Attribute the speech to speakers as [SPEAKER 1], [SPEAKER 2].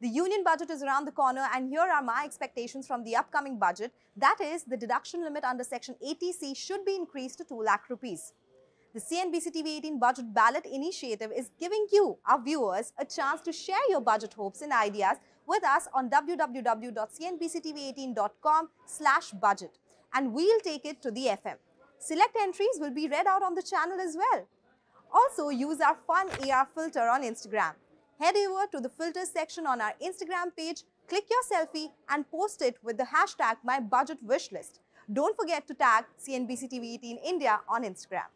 [SPEAKER 1] The union budget is around the corner and here are my expectations from the upcoming budget. That is, the deduction limit under section 80C should be increased to 2 lakh rupees. The CNBC TV 18 Budget Ballot Initiative is giving you, our viewers, a chance to share your budget hopes and ideas with us on www.cnbctv18.com slash budget and we'll take it to the FM. Select entries will be read out on the channel as well. Also, use our fun AR filter on Instagram. Head over to the filters section on our Instagram page, click your selfie and post it with the hashtag MyBudgetWishlist. Don't forget to tag CNBC TV 18 India on Instagram.